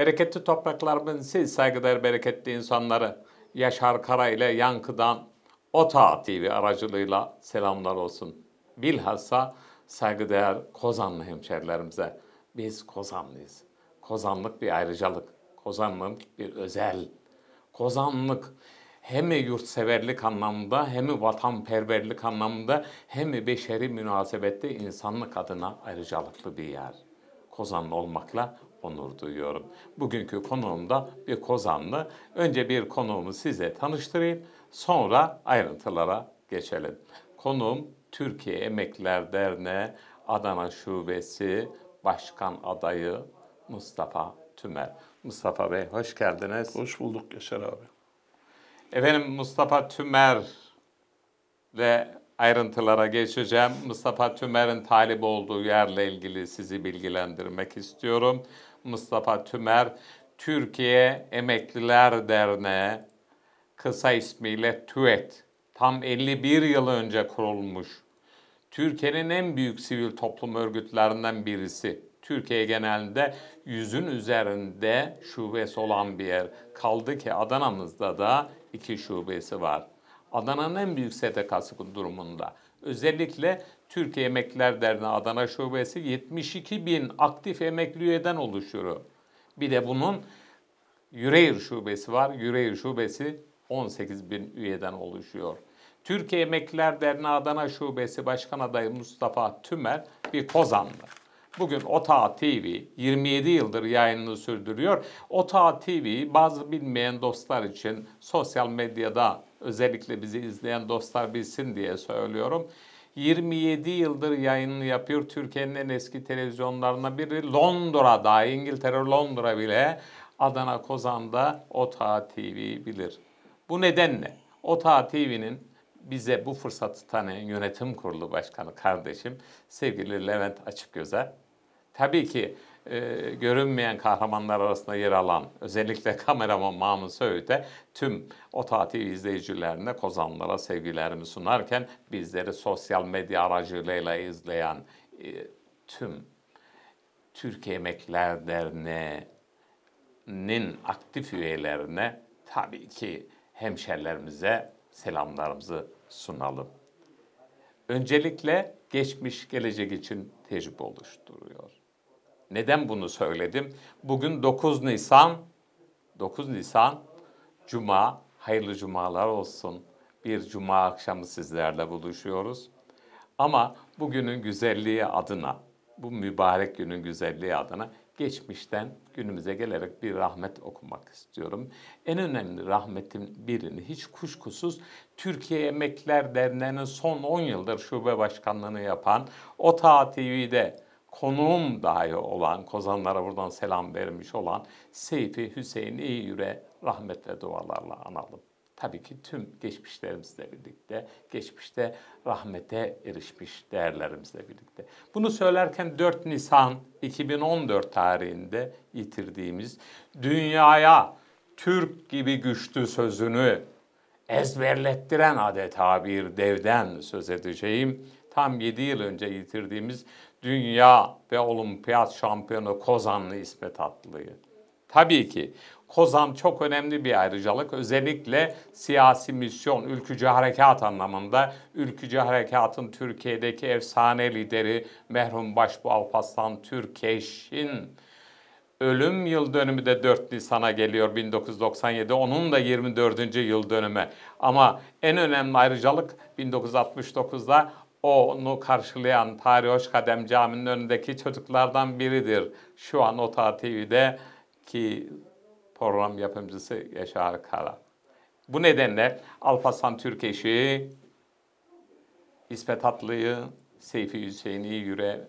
Bereketli topraklarımın siz saygıdeğer bereketli insanları Yaşar Kara ile Yankı'dan OTA TV aracılığıyla selamlar olsun. Bilhassa saygıdeğer Kozanlı hemşerilerimize. Biz Kozanlıyız. Kozanlık bir ayrıcalık. Kozanlık bir özel. Kozanlık hem yurtseverlik anlamında hem vatanperverlik anlamında hem beşeri münasebette insanlık adına ayrıcalıklı bir yer. Kozanlı olmakla onur duyuyorum. Bugünkü konuğum da bir Kozanlı. Önce bir konuğumu size tanıştırayım, sonra ayrıntılara geçelim. Konuğum Türkiye Emekliler Derneği Adana Şubesi Başkan Adayı Mustafa Tümer. Mustafa Bey hoş geldiniz. Hoş bulduk Yaşar abi. Efendim Mustafa Tümer ve ayrıntılara geçeceğim. Mustafa Tümer'in talip olduğu yerle ilgili sizi bilgilendirmek istiyorum. Mustafa Tümer, Türkiye Emekliler Derneği, kısa ismiyle TÜET, tam 51 yıl önce kurulmuş. Türkiye'nin en büyük sivil toplum örgütlerinden birisi. Türkiye genelinde yüzün üzerinde şubesi olan bir yer. Kaldı ki Adana'mızda da iki şubesi var. Adana'nın en büyük STK'sı durumunda. Özellikle Türkiye Emekliler Derneği Adana Şubesi 72 bin aktif emekli üyeden oluşuyor. Bir de bunun Yüreğir Şubesi var. Yüreğir Şubesi 18 bin üyeden oluşuyor. Türkiye Emekliler Derneği Adana Şubesi Başkan Adayı Mustafa Tümer bir Kozanlı. Bugün OTA TV 27 yıldır yayınını sürdürüyor. OTA TV bazı bilmeyen dostlar için sosyal medyada özellikle bizi izleyen dostlar bilsin diye söylüyorum. 27 yıldır yayınını yapıyor. Türkiye'nin en eski televizyonlarından biri Londra'da, İngiltere Londra bile Adana Kozan'da OTA TV bilir. Bu nedenle OTA TV'nin bize bu fırsatı tanıyan yönetim kurulu başkanı kardeşim sevgili Levent Açıkgöz'e tabii ki e, görünmeyen kahramanlar arasında yer alan özellikle kameraman Mahmut Söğüt'e tüm o tatil izleyicilerine Kozanlara sevgilerimi sunarken bizleri sosyal medya aracılığıyla izleyen e, tüm Türkiye Emekliler Derneği'nin aktif üyelerine tabii ki hemşerilerimize selamlarımızı sunalım. Öncelikle geçmiş gelecek için tecrübe oluşturuyor. Neden bunu söyledim? Bugün 9 Nisan, 9 Nisan Cuma, hayırlı cumalar olsun. Bir cuma akşamı sizlerle buluşuyoruz. Ama bugünün güzelliği adına, bu mübarek günün güzelliği adına geçmişten günümüze gelerek bir rahmet okumak istiyorum. En önemli rahmetin birini hiç kuşkusuz Türkiye Emekliler Derneği'nin son 10 yıldır şube başkanlığını yapan OTA TV'de konuğum dahi olan, Kozanlara buradan selam vermiş olan Seyfi Hüseyin İyiyüre rahmet ve dualarla analım. Tabii ki tüm geçmişlerimizle birlikte, geçmişte rahmete erişmiş değerlerimizle birlikte. Bunu söylerken 4 Nisan 2014 tarihinde yitirdiğimiz dünyaya Türk gibi güçlü sözünü ezberlettiren adeta bir devden söz edeceğim. Tam 7 yıl önce yitirdiğimiz dünya ve olimpiyat şampiyonu Kozanlı İsmet Atlı'yı. Tabii ki Kozan çok önemli bir ayrıcalık. Özellikle siyasi misyon, ülkücü harekat anlamında. Ülkücü harekatın Türkiye'deki efsane lideri merhum Başbuğ Alparslan Türkeş'in ölüm yıl dönümü de 4 Nisan'a geliyor 1997. Onun da 24. yıl dönümü. Ama en önemli ayrıcalık 1969'da onu karşılayan Tarih Hoş Kadem Camii'nin önündeki çocuklardan biridir. Şu an OTA TV'de ki program yapımcısı Yaşar Kara. Bu nedenle Alparslan Türkeş'i, İsmet Atlı'yı, Seyfi Hüseyin'i yüre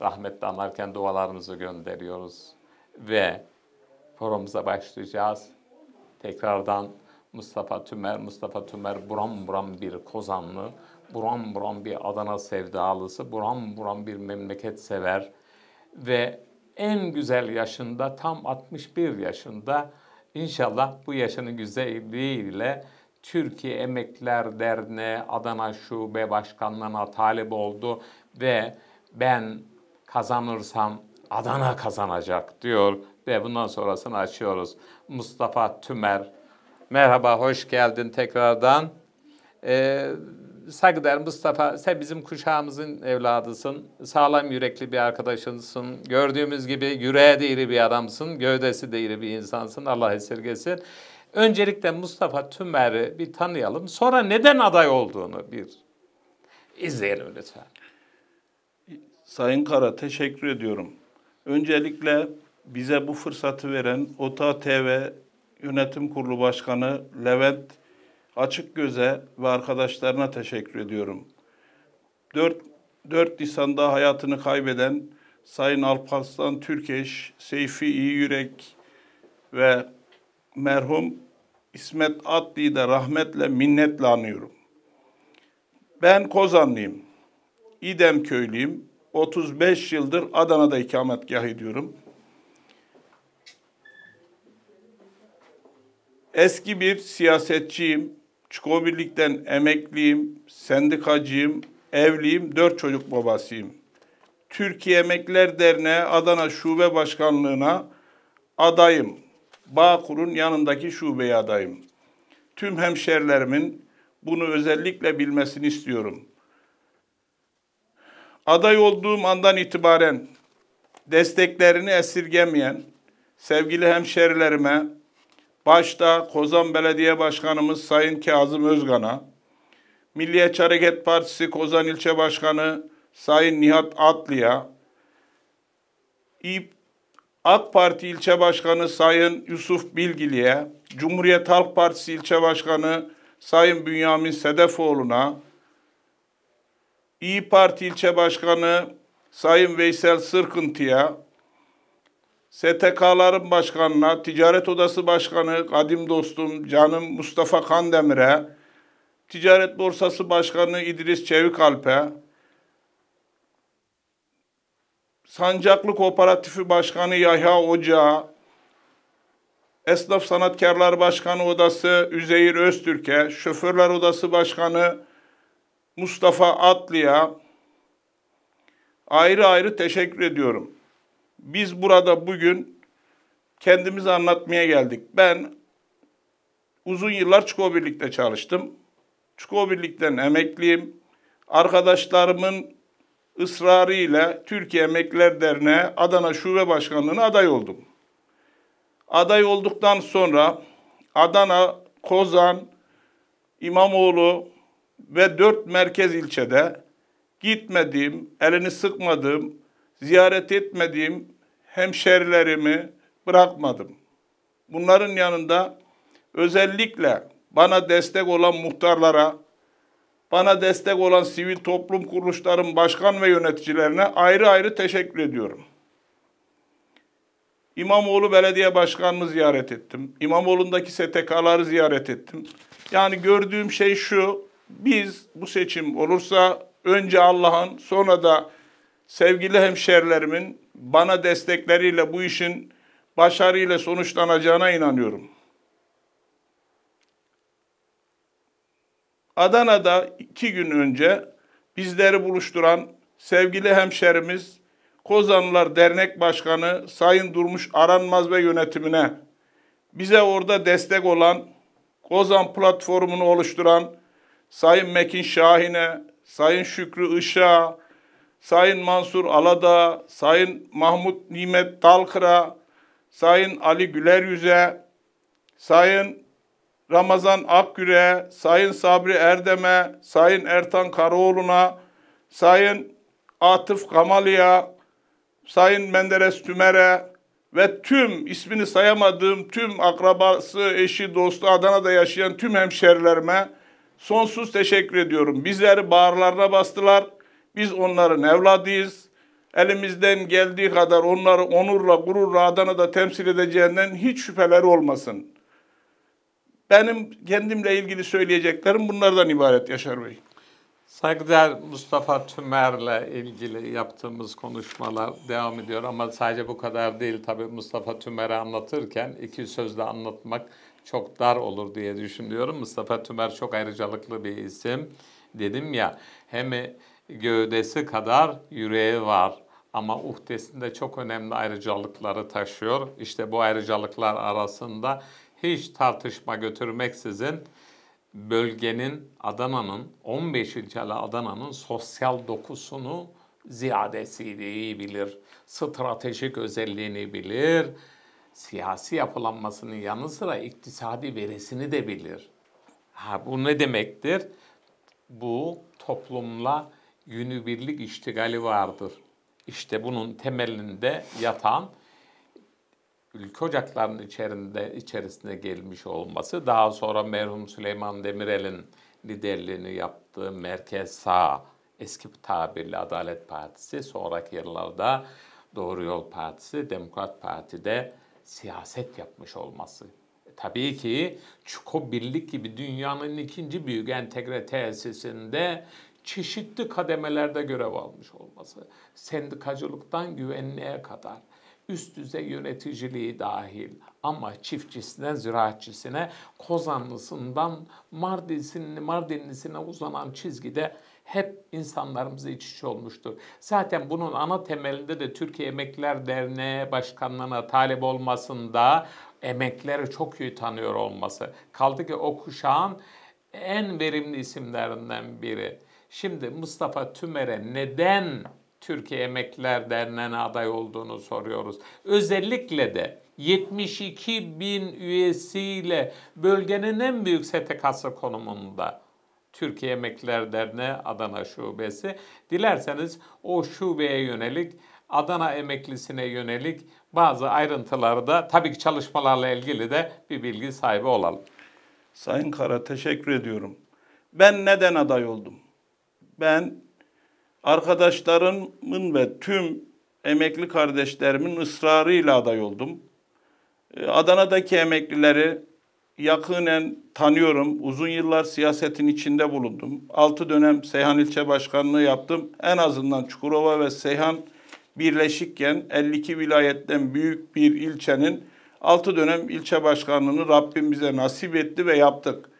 rahmetle anarken dualarımızı gönderiyoruz. Ve programımıza başlayacağız. Tekrardan Mustafa Tümer, Mustafa Tümer buram buram bir Kozanlı, buram buram bir Adana sevdalısı, buram buram bir memleket sever ve en güzel yaşında tam 61 yaşında inşallah bu yaşının güzelliğiyle Türkiye Emekliler Derneği Adana Şube Başkanlığı'na talip oldu ve ben kazanırsam Adana kazanacak diyor ve bundan sonrasını açıyoruz. Mustafa Tümer, merhaba, hoş geldin tekrardan. Ee, saygıdeğer Mustafa, sen bizim kuşağımızın evladısın. Sağlam yürekli bir arkadaşınsın. Gördüğümüz gibi yüreğe de iri bir adamsın. Gövdesi de iri bir insansın. Allah esirgesin. Öncelikle Mustafa Tümer'i bir tanıyalım. Sonra neden aday olduğunu bir izleyelim lütfen. Sayın Kara teşekkür ediyorum. Öncelikle bize bu fırsatı veren OTA TV Yönetim Kurulu Başkanı Levent Açıkgöz'e ve arkadaşlarına teşekkür ediyorum. 4, 4 Nisan'da hayatını kaybeden Sayın Alparslan Türkeş, Seyfi İyi Yürek ve merhum İsmet Atlı'yı da rahmetle, minnetle anıyorum. Ben Kozanlıyım. İdem köylüyüm. 35 yıldır Adana'da ikametgah ediyorum. Eski bir siyasetçiyim. Çuko Birlik'ten emekliyim, sendikacıyım, evliyim, dört çocuk babasıyım. Türkiye Emekliler Derneği Adana Şube Başkanlığı'na adayım. Bağkur'un yanındaki şubeye adayım. Tüm hemşerilerimin bunu özellikle bilmesini istiyorum. Aday olduğum andan itibaren desteklerini esirgemeyen sevgili hemşerilerime, başta Kozan Belediye Başkanımız Sayın Kazım Özgan'a, Milliyetçi Hareket Partisi Kozan İlçe Başkanı Sayın Nihat Atlı'ya, AK Parti İlçe Başkanı Sayın Yusuf Bilgili'ye, Cumhuriyet Halk Partisi İlçe Başkanı Sayın Bünyamin Sedefoğlu'na, İyi Parti İlçe Başkanı Sayın Veysel Sırkıntı'ya, STK'ların başkanına, Ticaret Odası Başkanı, kadim dostum, canım Mustafa Kandemir'e, Ticaret Borsası Başkanı İdris Çevikalp'e, Sancaklı Kooperatifi Başkanı Yahya Ocağı, Esnaf Sanatkarlar Başkanı Odası Üzeyir Öztürk'e, Şoförler Odası Başkanı Mustafa Atlı'ya ayrı ayrı teşekkür ediyorum. Biz burada bugün kendimizi anlatmaya geldik. Ben uzun yıllar Çuko Birlik'te çalıştım. Çuko Birlik'ten emekliyim. Arkadaşlarımın ısrarıyla Türkiye Emekliler Derneği Adana Şube Başkanlığı'na aday oldum. Aday olduktan sonra Adana, Kozan, İmamoğlu ve dört merkez ilçede gitmediğim, elini sıkmadığım, ziyaret etmediğim hemşerilerimi bırakmadım. Bunların yanında özellikle bana destek olan muhtarlara, bana destek olan sivil toplum kuruluşların başkan ve yöneticilerine ayrı ayrı teşekkür ediyorum. İmamoğlu Belediye Başkanı'nı ziyaret ettim. İmamoğlu'ndaki STK'ları ziyaret ettim. Yani gördüğüm şey şu, biz bu seçim olursa önce Allah'ın sonra da sevgili hemşerilerimin bana destekleriyle bu işin başarıyla sonuçlanacağına inanıyorum. Adana'da iki gün önce bizleri buluşturan sevgili hemşerimiz Kozanlılar Dernek Başkanı Sayın Durmuş Aranmaz ve yönetimine bize orada destek olan Kozan platformunu oluşturan Sayın Mekin Şahin'e, Sayın Şükrü Işık'a, Sayın Mansur Alada, Sayın Mahmut Nimet Dalkır'a, Sayın Ali Güler Yüz'e, Sayın Ramazan Akgür'e, Sayın Sabri Erdem'e, Sayın Ertan Karaoğlu'na, Sayın Atıf Kamalı'ya, Sayın Menderes Tümer'e ve tüm ismini sayamadığım tüm akrabası, eşi, dostu Adana'da yaşayan tüm hemşerilerime sonsuz teşekkür ediyorum. Bizleri bağırlarına bastılar. Biz onların evladıyız. Elimizden geldiği kadar onları onurla, gururla Adana'da temsil edeceğinden hiç şüpheleri olmasın. Benim kendimle ilgili söyleyeceklerim bunlardan ibaret Yaşar Bey. Saygıdeğer Mustafa Tümer'le ilgili yaptığımız konuşmalar devam ediyor ama sadece bu kadar değil. Tabii Mustafa Tümer'i anlatırken iki sözle anlatmak çok dar olur diye düşünüyorum. Mustafa Tümer çok ayrıcalıklı bir isim. Dedim ya hem gövdesi kadar yüreği var. ama uhdesinde çok önemli ayrıcalıkları taşıyor. İşte bu ayrıcalıklar arasında hiç tartışma götürmeksizin bölgenin Adana'nın 15 ilçeli Adana'nın sosyal dokusunu ziyadesiyle iyi bilir. Stratejik özelliğini bilir. Siyasi yapılanmasının yanı sıra iktisadi verisini de bilir. Ha, bu ne demektir? Bu toplumla günübirlik iştigali vardır. İşte bunun temelinde yatan ülke ocaklarının içerisinde içerisine gelmiş olması, daha sonra merhum Süleyman Demirel'in liderliğini yaptığı merkez sağ, eski tabirle Adalet Partisi, sonraki yıllarda Doğru Yol Partisi, Demokrat Parti'de siyaset yapmış olması. E, tabii ki Çuko Birlik gibi dünyanın ikinci büyük entegre tesisinde çeşitli kademelerde görev almış olması, sendikacılıktan güvenliğe kadar, üst düzey yöneticiliği dahil ama çiftçisinden ziraatçısına, Kozanlısından Mardinlisine, Mardinlisine uzanan çizgide hep insanlarımızı iç içe olmuştur. Zaten bunun ana temelinde de Türkiye Emekliler Derneği Başkanlığı'na talep olmasında emekleri çok iyi tanıyor olması. Kaldı ki o kuşağın en verimli isimlerinden biri. Şimdi Mustafa Tümer'e neden Türkiye Emekliler Derneği'ne aday olduğunu soruyoruz. Özellikle de 72 bin üyesiyle bölgenin en büyük STK'sı konumunda. Türkiye Emekliler Derneği Adana Şubesi. Dilerseniz o şubeye yönelik, Adana emeklisine yönelik bazı ayrıntıları da tabii ki çalışmalarla ilgili de bir bilgi sahibi olalım. Sayın Kara teşekkür ediyorum. Ben neden aday oldum? Ben arkadaşlarımın ve tüm emekli kardeşlerimin ısrarıyla aday oldum. Ee, Adana'daki emeklileri yakinen tanıyorum. Uzun yıllar siyasetin içinde bulundum. 6 dönem Seyhan İlçe Başkanlığı yaptım. En azından Çukurova ve Seyhan birleşikken 52 vilayetten büyük bir ilçenin 6 dönem ilçe başkanlığını Rabbim bize nasip etti ve yaptık.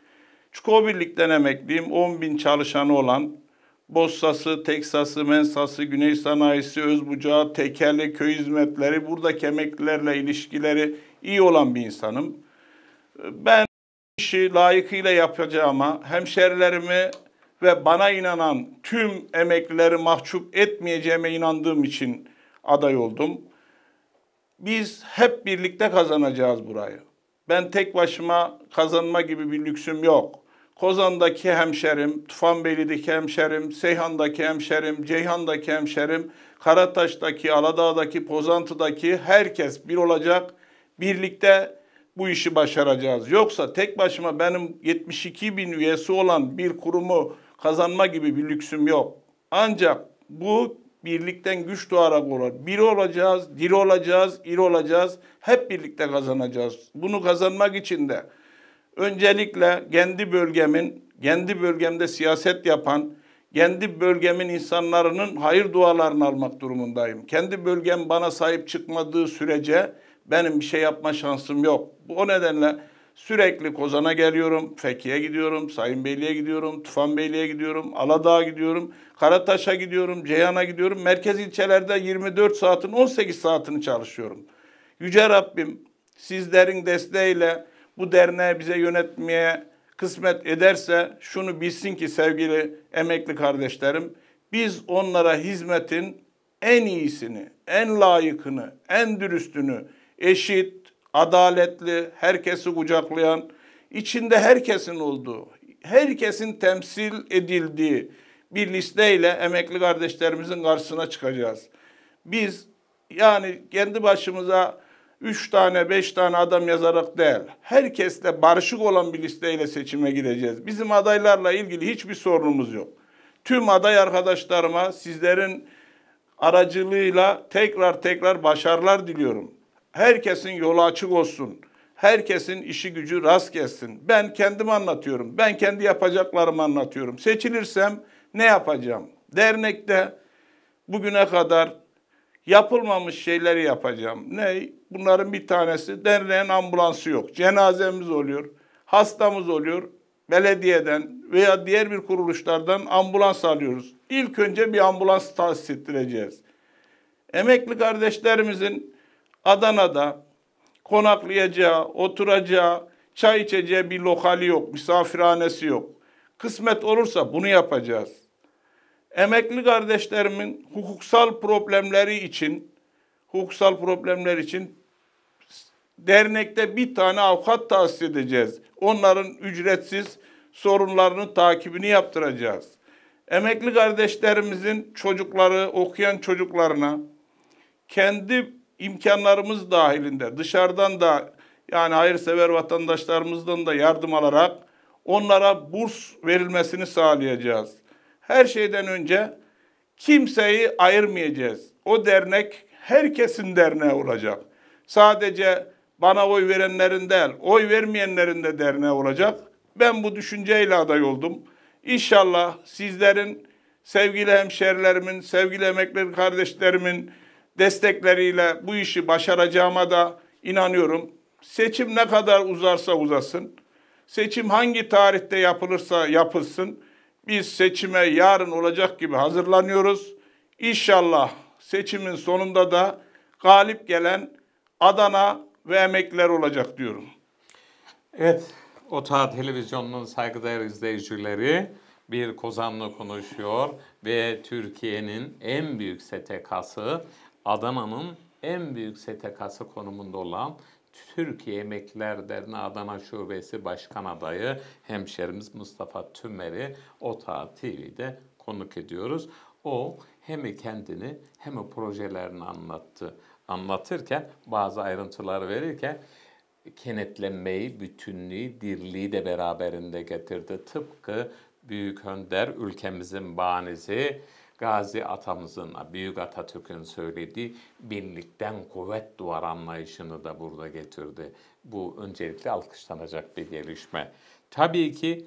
Çukurova Birlik'ten emekliyim. 10 bin çalışanı olan Bossası, Teksası, Mensası, Güney Sanayisi, Özbucağı, Tekerli, köy hizmetleri, buradaki emeklilerle ilişkileri iyi olan bir insanım. Ben işi layıkıyla yapacağıma, hemşerilerimi ve bana inanan tüm emeklileri mahcup etmeyeceğime inandığım için aday oldum. Biz hep birlikte kazanacağız burayı. Ben tek başıma kazanma gibi bir lüksüm yok. Kozan'daki hemşerim, Tufanbeyli'deki hemşerim, Seyhan'daki hemşerim, Ceyhan'daki hemşerim, Karataş'taki, Aladağ'daki, Pozantı'daki herkes bir olacak. Birlikte bu işi başaracağız. Yoksa tek başıma benim 72 bin üyesi olan bir kurumu kazanma gibi bir lüksüm yok. Ancak bu birlikten güç doğarak olur. Bir olacağız, diri olacağız, iri olacağız. Hep birlikte kazanacağız. Bunu kazanmak için de öncelikle kendi bölgemin, kendi bölgemde siyaset yapan, kendi bölgemin insanların hayır dualarını almak durumundayım. Kendi bölgem bana sahip çıkmadığı sürece benim bir şey yapma şansım yok. O nedenle sürekli Kozan'a geliyorum, Fethiye'ye gidiyorum, Sayın Beyliğe gidiyorum, Tufan Beyliğe gidiyorum, Aladağ'a gidiyorum, Karataş'a gidiyorum, Ceyhan'a gidiyorum. Merkez ilçelerde 24 saatin 18 saatini çalışıyorum. Yüce Rabbim sizlerin desteğiyle bu derneği bize yönetmeye kısmet ederse şunu bilsin ki sevgili emekli kardeşlerim biz onlara hizmetin en iyisini, en layıkını, en dürüstünü, eşit, adaletli, herkesi kucaklayan, içinde herkesin olduğu, herkesin temsil edildiği bir listeyle emekli kardeşlerimizin karşısına çıkacağız. Biz yani kendi başımıza üç tane, beş tane adam yazarak değil, herkesle barışık olan bir listeyle seçime gireceğiz. Bizim adaylarla ilgili hiçbir sorunumuz yok. Tüm aday arkadaşlarıma sizlerin aracılığıyla tekrar tekrar başarılar diliyorum. Herkesin yolu açık olsun. Herkesin işi gücü rast gelsin. Ben kendimi anlatıyorum. Ben kendi yapacaklarımı anlatıyorum. Seçilirsem ne yapacağım? Dernekte bugüne kadar yapılmamış şeyleri yapacağım. Ne? Bunların bir tanesi derneğin ambulansı yok. Cenazemiz oluyor, hastamız oluyor. Belediyeden veya diğer bir kuruluşlardan ambulans alıyoruz. İlk önce bir ambulans tahsis ettireceğiz. Emekli kardeşlerimizin Adana'da konaklayacağı, oturacağı, çay içeceği bir lokali yok, misafirhanesi yok. Kısmet olursa bunu yapacağız. Emekli kardeşlerimin hukuksal problemleri için, hukuksal problemler için dernekte bir tane avukat tahsis edeceğiz. Onların ücretsiz sorunlarını takibini yaptıracağız. Emekli kardeşlerimizin çocukları, okuyan çocuklarına kendi imkanlarımız dahilinde dışarıdan da yani hayırsever vatandaşlarımızdan da yardım alarak onlara burs verilmesini sağlayacağız. Her şeyden önce kimseyi ayırmayacağız. O dernek herkesin derneği olacak. Sadece bana oy verenlerin değil, oy vermeyenlerin de derneği olacak. Ben bu düşünceyle aday oldum. İnşallah sizlerin, sevgili hemşerilerimin, sevgili emekli kardeşlerimin destekleriyle bu işi başaracağıma da inanıyorum. Seçim ne kadar uzarsa uzasın, seçim hangi tarihte yapılırsa yapılsın, biz seçime yarın olacak gibi hazırlanıyoruz. İnşallah seçimin sonunda da galip gelen Adana ve emekliler olacak diyorum. Evet, Otağı Televizyonu'nun saygıdeğer izleyicileri bir Kozanlı konuşuyor ve Türkiye'nin en büyük STK'sı Adana'nın en büyük STK'sı konumunda olan Türkiye Emekliler Derneği Adana Şubesi Başkan Adayı hemşerimiz Mustafa Tümer'i Otağı TV'de konuk ediyoruz. O hem kendini hem projelerini anlattı. Anlatırken bazı ayrıntılar verirken kenetlenmeyi, bütünlüğü, dirliği de beraberinde getirdi. Tıpkı Büyük Önder, ülkemizin banisi, Gazi atamızın, Büyük Atatürk'ün söylediği birlikten kuvvet duvar anlayışını da burada getirdi. Bu öncelikle alkışlanacak bir gelişme. Tabii ki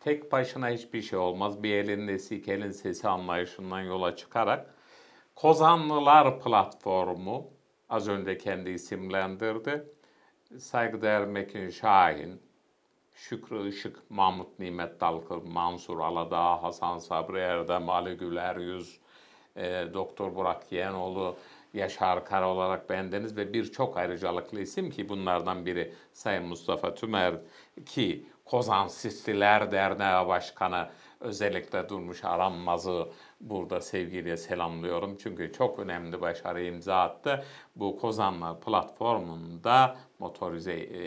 tek başına hiçbir şey olmaz. Bir elin nesi, iki elin sesi anlayışından yola çıkarak Kozanlılar platformu az önce kendi isimlendirdi. Saygıdeğer Mekin Şahin, Şükrü Işık, Mahmut Nimet Dalkır, Mansur Aladağ, Hasan Sabri Erdem, Ali Güler Yüz, e, Doktor Burak Yeğenoğlu, Yaşar Kara olarak bendeniz ve birçok ayrıcalıklı isim ki bunlardan biri Sayın Mustafa Tümer ki Kozan Sistiler Derneği Başkanı özellikle Durmuş Aranmaz'ı burada sevgiyle selamlıyorum. Çünkü çok önemli başarı imza attı. Bu Kozanlar platformunda motorize e,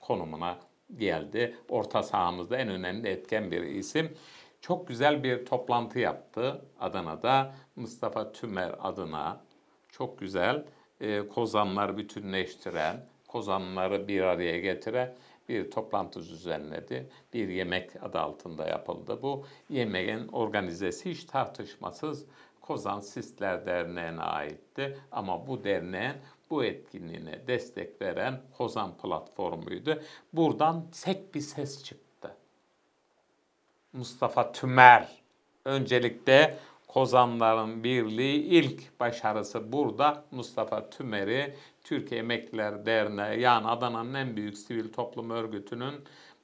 konumuna geldi. Orta sahamızda en önemli etken bir isim. Çok güzel bir toplantı yaptı Adana'da. Mustafa Tümer adına çok güzel e, kozanlar bütünleştiren, kozanları bir araya getiren bir toplantı düzenledi. Bir yemek adı altında yapıldı. Bu yemeğin organizesi hiç tartışmasız Kozan Sistler Derneği'ne aitti. Ama bu derneğin bu etkinliğine destek veren Kozan platformuydu. Buradan tek bir ses çıktı. Mustafa Tümer öncelikle Kozanların Birliği ilk başarısı burada Mustafa Tümer'i Türkiye Emekliler Derneği yani Adana'nın en büyük sivil toplum örgütünün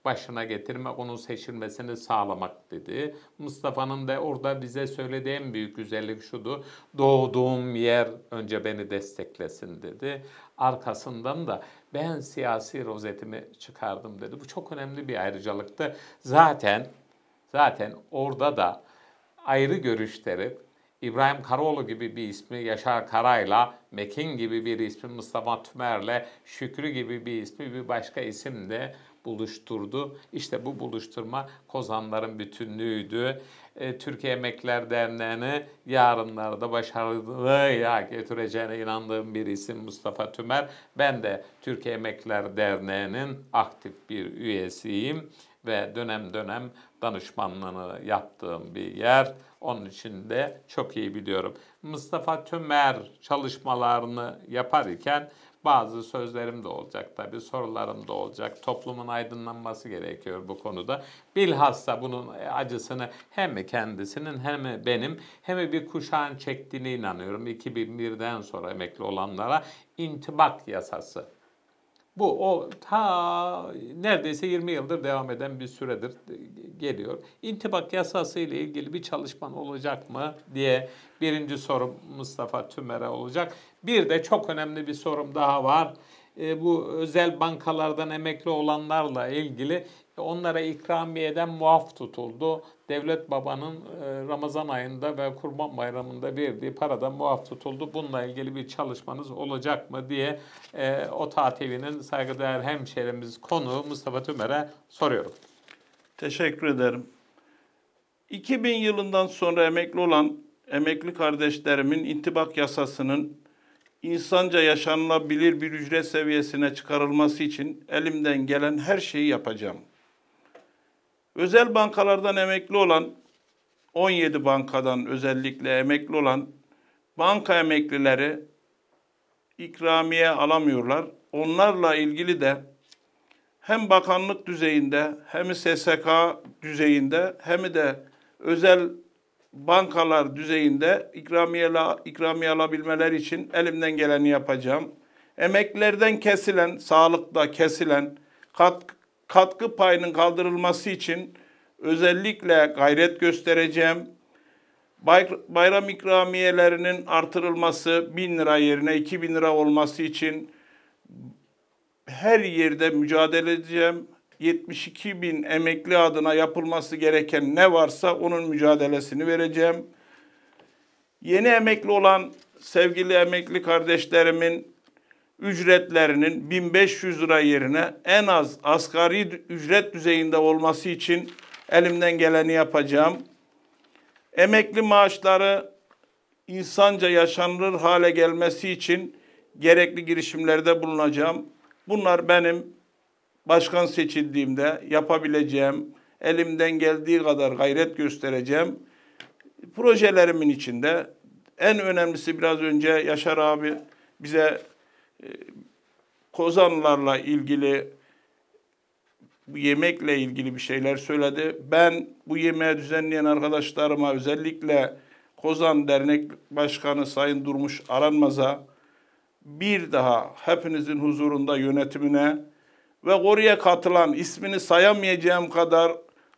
başına getirmek, onun seçilmesini sağlamak dedi. Mustafa'nın da orada bize söylediği en büyük güzellik şudu. Doğduğum yer önce beni desteklesin dedi. Arkasından da ben siyasi rozetimi çıkardım dedi. Bu çok önemli bir ayrıcalıktı. Zaten zaten orada da ayrı görüşleri İbrahim Karaoğlu gibi bir ismi Yaşar Karay'la, Mekin gibi bir ismi Mustafa Tümer'le, Şükrü gibi bir ismi bir başka isim de buluşturdu. İşte bu buluşturma Kozanların bütünlüğüydü. E, Türkiye Emekliler Derneği'ni yarınlarda başarılıya getireceğine inandığım bir isim Mustafa Tümer. Ben de Türkiye Emekliler Derneği'nin aktif bir üyesiyim ve dönem dönem danışmanlığını yaptığım bir yer. Onun için de çok iyi biliyorum. Mustafa Tümer çalışmalarını yaparken bazı sözlerim de olacak tabii, sorularım da olacak. Toplumun aydınlanması gerekiyor bu konuda. Bilhassa bunun acısını hem kendisinin hem benim hem bir kuşağın çektiğine inanıyorum. 2001'den sonra emekli olanlara intibak yasası Bu o ta neredeyse 20 yıldır devam eden bir süredir geliyor. İntibak yasası ile ilgili bir çalışman olacak mı diye birinci sorum Mustafa Tümer'e olacak. Bir de çok önemli bir sorum daha var. E, bu özel bankalardan emekli olanlarla ilgili onlara ikramiyeden muaf tutuldu. Devlet babanın e, Ramazan ayında ve Kurban Bayramı'nda verdiği paradan muaf tutuldu. Bununla ilgili bir çalışmanız olacak mı diye e, OTA TV'nin saygıdeğer hemşehrimiz konu Mustafa Tümer'e soruyorum. Teşekkür ederim. 2000 yılından sonra emekli olan emekli kardeşlerimin intibak yasasının insanca yaşanılabilir bir ücret seviyesine çıkarılması için elimden gelen her şeyi yapacağım. Özel bankalardan emekli olan 17 bankadan özellikle emekli olan banka emeklileri ikramiye alamıyorlar. Onlarla ilgili de hem bakanlık düzeyinde hem SSK düzeyinde hem de özel bankalar düzeyinde ikramiye, ikramiye alabilmeler için elimden geleni yapacağım. Emeklilerden kesilen, sağlıkta kesilen katkı, katkı payının kaldırılması için özellikle gayret göstereceğim. Bayram ikramiyelerinin artırılması 1000 lira yerine 2000 lira olması için her yerde mücadele edeceğim. 72 bin emekli adına yapılması gereken ne varsa onun mücadelesini vereceğim. Yeni emekli olan sevgili emekli kardeşlerimin ücretlerinin 1500 lira yerine en az asgari ücret düzeyinde olması için elimden geleni yapacağım. Emekli maaşları insanca yaşanılır hale gelmesi için gerekli girişimlerde bulunacağım. Bunlar benim başkan seçildiğimde yapabileceğim, elimden geldiği kadar gayret göstereceğim. Projelerimin içinde en önemlisi biraz önce Yaşar abi bize kozanlarla ilgili yemekle ilgili bir şeyler söyledi. Ben bu yemeği düzenleyen arkadaşlarıma özellikle Kozan Dernek Başkanı Sayın Durmuş Aranmaz'a bir daha hepinizin huzurunda yönetimine ve oraya katılan ismini sayamayacağım kadar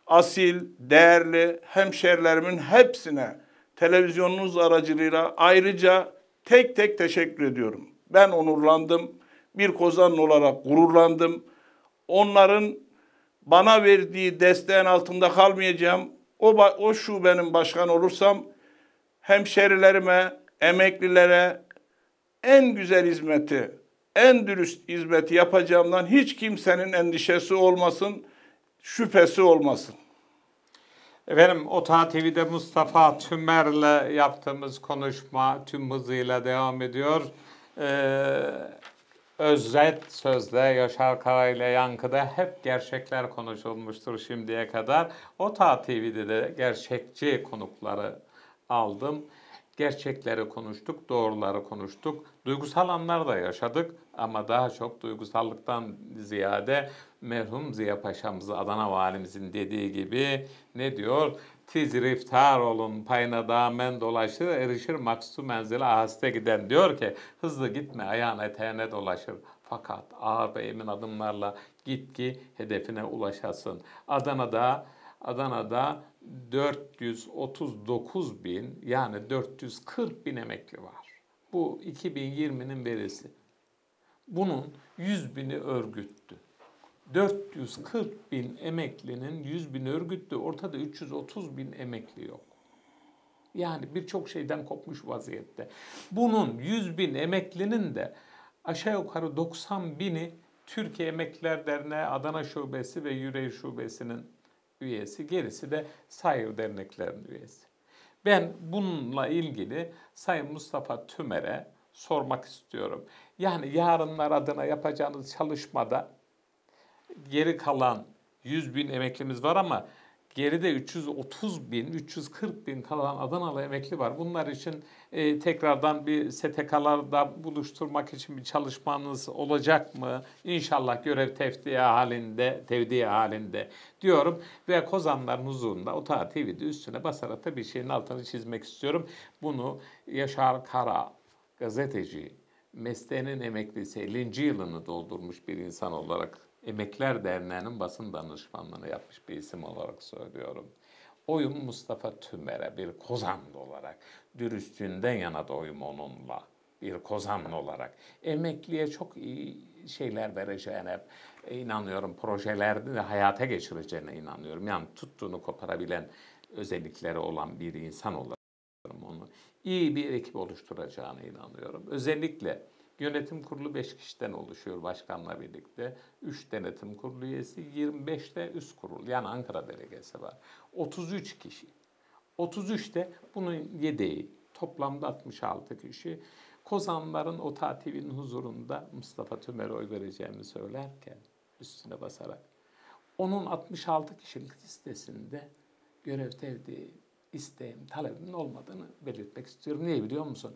asil, değerli hemşerilerimin hepsine televizyonunuz aracılığıyla ayrıca tek tek teşekkür ediyorum. Ben onurlandım. Bir kozan olarak gururlandım. Onların bana verdiği desteğin altında kalmayacağım. O, o şubenin başkan olursam hemşerilerime, emeklilere en güzel hizmeti en dürüst hizmeti yapacağımdan hiç kimsenin endişesi olmasın, şüphesi olmasın. Efendim OTA TV'de Mustafa Tümer'le yaptığımız konuşma tüm hızıyla devam ediyor. Ee, özet sözde Yaşar Kara ile Yankı'da hep gerçekler konuşulmuştur şimdiye kadar. OTA TV'de de gerçekçi konukları aldım. Gerçekleri konuştuk, doğruları konuştuk. Duygusal anlar da yaşadık ama daha çok duygusallıktan ziyade merhum Ziya Paşa'mız Adana valimizin dediği gibi ne diyor? Tiz riftar olun payına damen dolaşır erişir maksu menzile aheste giden diyor ki hızlı gitme ayağın eteğine dolaşır. Fakat ağır ve emin adımlarla git ki hedefine ulaşasın. Adana'da Adana'da 439 bin yani 440 bin emekli var. Bu 2020'nin verisi. Bunun 100 bini örgüttü. 440 bin emeklinin 100 bin örgüttü. Ortada 330 bin emekli yok. Yani birçok şeyden kopmuş vaziyette. Bunun 100 bin emeklinin de aşağı yukarı 90 bini Türkiye Emekliler Derneği Adana Şubesi ve Yüreği Şubesi'nin üyesi. Gerisi de sayır derneklerin üyesi. Ben bununla ilgili Sayın Mustafa Tümer'e sormak istiyorum. Yani yarınlar adına yapacağınız çalışmada geri kalan 100 bin emeklimiz var ama geride 330 bin, 340 bin kalan Adanalı emekli var. Bunlar için e, tekrardan bir STK'larda buluşturmak için bir çalışmanız olacak mı? İnşallah görev tevdiye halinde, tevdiye halinde diyorum. Ve Kozanların huzurunda Otağı TV'de üstüne basarak da bir şeyin altını çizmek istiyorum. Bunu Yaşar Kara, gazeteci, mesleğinin emeklisi 50. yılını doldurmuş bir insan olarak Emekler Derneği'nin basın danışmanlığını yapmış bir isim olarak söylüyorum. Oyum Mustafa Tümer'e bir kozanlı olarak, dürüstlüğünden yana da oyum onunla bir kozanlı olarak. Emekliye çok iyi şeyler vereceğine inanıyorum. Projelerini de hayata geçireceğine inanıyorum. Yani tuttuğunu koparabilen özellikleri olan bir insan olarak onu. iyi bir ekip oluşturacağına inanıyorum. Özellikle yönetim kurulu 5 kişiden oluşuyor başkanla birlikte. 3 denetim kurulu üyesi, 25 de üst kurul yani Ankara delegesi var. 33 kişi. 33 de bunun yedeği. Toplamda 66 kişi. Kozanların o TV'nin huzurunda Mustafa Tümer'e oy vereceğimi söylerken üstüne basarak onun 66 kişilik listesinde görev tevdi isteğim, talebimin olmadığını belirtmek istiyorum. Niye biliyor musun?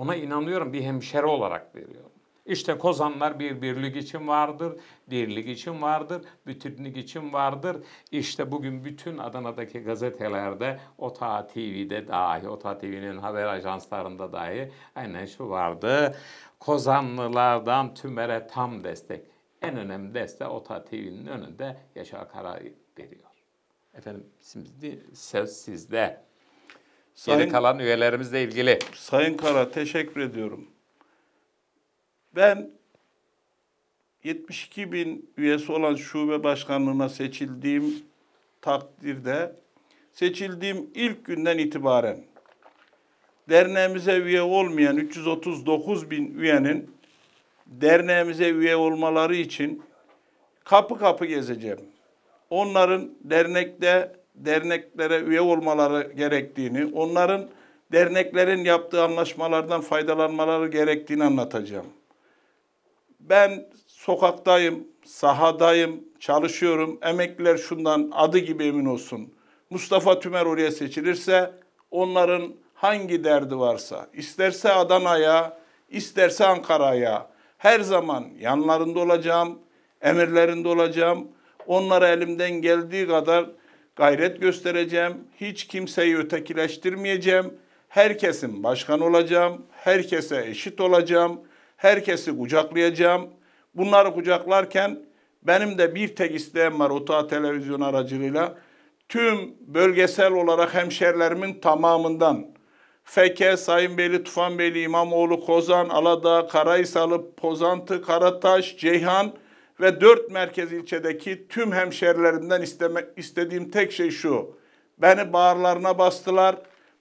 Ona inanıyorum bir hemşeri olarak veriyorum. İşte kozanlar bir birlik için vardır, dirlik için vardır, bütünlük için vardır. İşte bugün bütün Adana'daki gazetelerde, OTA TV'de dahi, OTA TV'nin haber ajanslarında dahi aynen şu vardı. Kozanlılardan tümere tam destek. En önemli destek OTA TV'nin önünde Yaşar Kara veriyor. Efendim şimdi söz sizde. Geri Sayın- kalan üyelerimizle ilgili. Sayın Kara teşekkür ediyorum. Ben 72 bin üyesi olan şube başkanlığına seçildiğim takdirde seçildiğim ilk günden itibaren derneğimize üye olmayan 339 bin üyenin derneğimize üye olmaları için kapı kapı gezeceğim. Onların dernekte derneklere üye olmaları gerektiğini, onların derneklerin yaptığı anlaşmalardan faydalanmaları gerektiğini anlatacağım. Ben sokaktayım, sahadayım, çalışıyorum. Emekliler şundan adı gibi emin olsun. Mustafa Tümer oraya seçilirse onların hangi derdi varsa, isterse Adana'ya, isterse Ankara'ya her zaman yanlarında olacağım, emirlerinde olacağım. Onlara elimden geldiği kadar gayret göstereceğim. Hiç kimseyi ötekileştirmeyeceğim. Herkesin başkan olacağım. Herkese eşit olacağım. Herkesi kucaklayacağım. Bunları kucaklarken benim de bir tek isteğim var OTA televizyon aracılığıyla. Tüm bölgesel olarak hemşerilerimin tamamından Feke, Sayınbeyli, Tufanbeyli, İmamoğlu, Kozan, Aladağ, Karahisalı, Pozantı, Karataş, Ceyhan ve dört merkez ilçedeki tüm hemşerilerimden isteme, istediğim tek şey şu. Beni bağırlarına bastılar.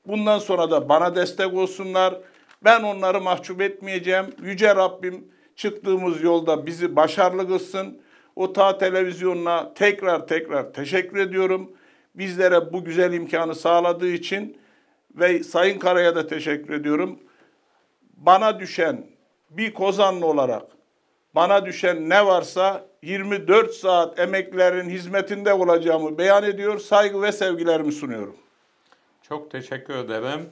Bundan sonra da bana destek olsunlar. Ben onları mahcup etmeyeceğim. Yüce Rabbim çıktığımız yolda bizi başarılı kılsın. OTA televizyonuna tekrar tekrar teşekkür ediyorum. Bizlere bu güzel imkanı sağladığı için ve Sayın Kara'ya da teşekkür ediyorum. Bana düşen bir Kozanlı olarak bana düşen ne varsa 24 saat emeklerin hizmetinde olacağımı beyan ediyor. Saygı ve sevgilerimi sunuyorum. Çok teşekkür ederim.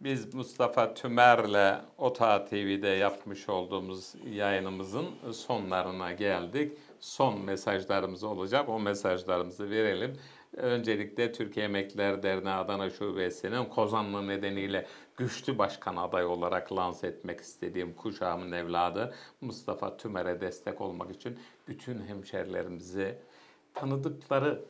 Biz Mustafa Tümer'le OTA TV'de yapmış olduğumuz yayınımızın sonlarına geldik. Son mesajlarımız olacak. O mesajlarımızı verelim. Öncelikle Türkiye Emekliler Derneği Adana Şubesi'nin Kozanlı nedeniyle güçlü başkan adayı olarak lanse etmek istediğim kuşağımın evladı Mustafa Tümer'e destek olmak için bütün hemşerilerimizi tanıdıkları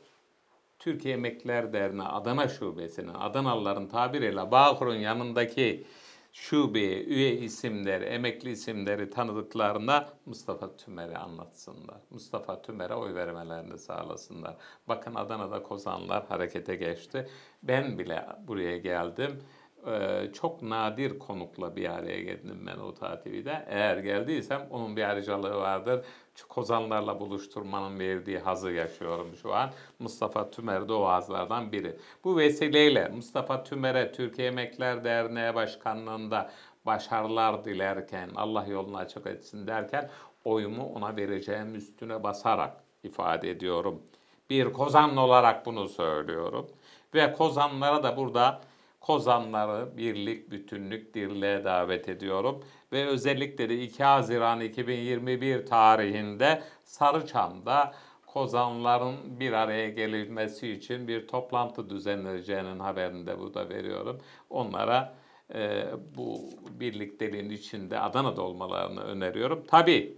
Türkiye Emekliler Derneği Adana Şubesi'nin, Adanalıların tabiriyle Bağkur'un yanındaki şubeye üye isimleri, emekli isimleri tanıdıklarında Mustafa Tümer'i anlatsınlar. Mustafa Tümer'e oy vermelerini sağlasınlar. Bakın Adana'da kozanlar harekete geçti. Ben bile buraya geldim. Ee, çok nadir konukla bir araya geldim ben o TV'de. Eğer geldiysem onun bir ayrıcalığı vardır. Kozanlarla buluşturmanın verdiği hazı yaşıyorum şu an. Mustafa Tümer de o hazlardan biri. Bu vesileyle Mustafa Tümer'e Türkiye Emekliler Derneği Başkanlığı'nda başarılar dilerken, Allah yolunu açık etsin derken oyumu ona vereceğim üstüne basarak ifade ediyorum. Bir kozanlı olarak bunu söylüyorum. Ve kozanlara da burada Kozanları birlik, bütünlük, dirliğe davet ediyorum. Ve özellikle de 2 Haziran 2021 tarihinde Sarıçam'da Kozanların bir araya gelinmesi için bir toplantı düzenleneceğinin haberini de burada veriyorum. Onlara e, bu birlikteliğin içinde Adana'da olmalarını öneriyorum. Tabii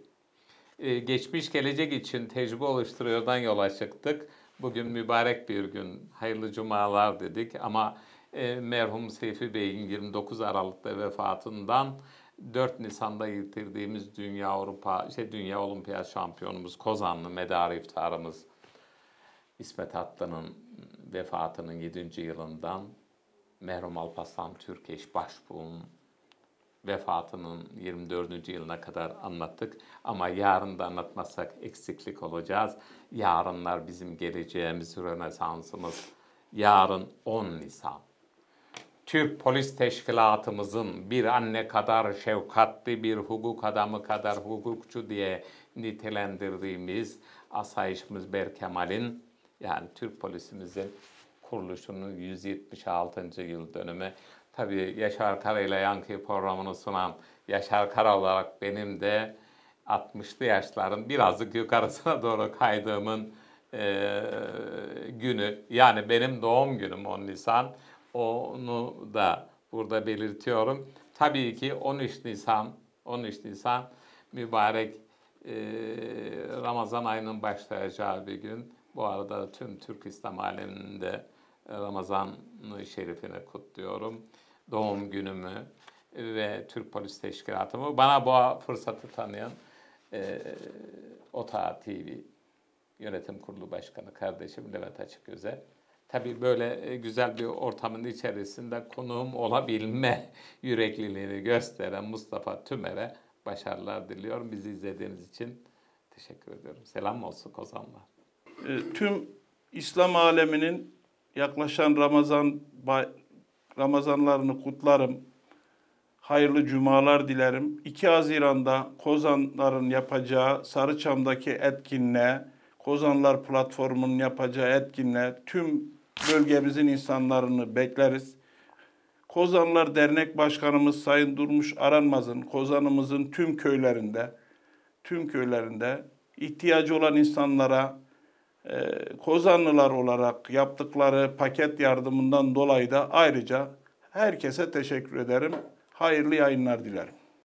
e, geçmiş gelecek için tecrübe oluşturuyordan yola çıktık. Bugün mübarek bir gün, hayırlı cumalar dedik ama e, merhum Seyfi Bey'in 29 Aralık'ta vefatından 4 Nisan'da yitirdiğimiz Dünya Avrupa, şey Dünya Olimpiyat şampiyonumuz Kozanlı medarı iftarımız İsmet Atlı'nın vefatının 7. yılından merhum Alparslan Türkeş Başbuğ'un vefatının 24. yılına kadar anlattık. Ama yarın da anlatmazsak eksiklik olacağız. Yarınlar bizim geleceğimiz, rönesansımız. Yarın 10 Nisan. Türk Polis Teşkilatımızın bir anne kadar şefkatli, bir hukuk adamı kadar hukukçu diye nitelendirdiğimiz asayişimiz Berkemal'in yani Türk polisimizin kuruluşunun 176. yıl dönümü. Tabii Yaşar Kara ile Yankı programını sunan Yaşar Kara olarak benim de 60'lı yaşların birazcık yukarısına doğru kaydığımın e, günü. Yani benim doğum günüm 10 Nisan. Onu da burada belirtiyorum. Tabii ki 13 Nisan 13 Nisan mübarek e, Ramazan ayının başlayacağı bir gün. Bu arada tüm Türk İslam aleminde Ramazan-ı Şerifini kutluyorum. Doğum günümü ve Türk Polis Teşkilatımı. Bana bu fırsatı tanıyan e, OTA TV Yönetim Kurulu Başkanı kardeşim Levent Açıkgöze. Tabii böyle e, güzel bir ortamın içerisinde konuğum olabilme yürekliliğini gösteren Mustafa Tümer'e başarılar diliyorum. Bizi izlediğiniz için teşekkür ediyorum. Selam olsun Kozanlar. E, tüm İslam aleminin yaklaşan Ramazan Ramazanlarını kutlarım. Hayırlı cumalar dilerim. 2 Haziran'da Kozanların yapacağı Sarıçam'daki etkinliğe, Kozanlar platformunun yapacağı etkinliğe tüm bölgemizin insanlarını bekleriz. Kozanlar Dernek Başkanımız Sayın Durmuş Aranmaz'ın Kozanımızın tüm köylerinde, tüm köylerinde ihtiyacı olan insanlara e, Kozanlılar olarak yaptıkları paket yardımından dolayı da ayrıca herkese teşekkür ederim. Hayırlı yayınlar dilerim.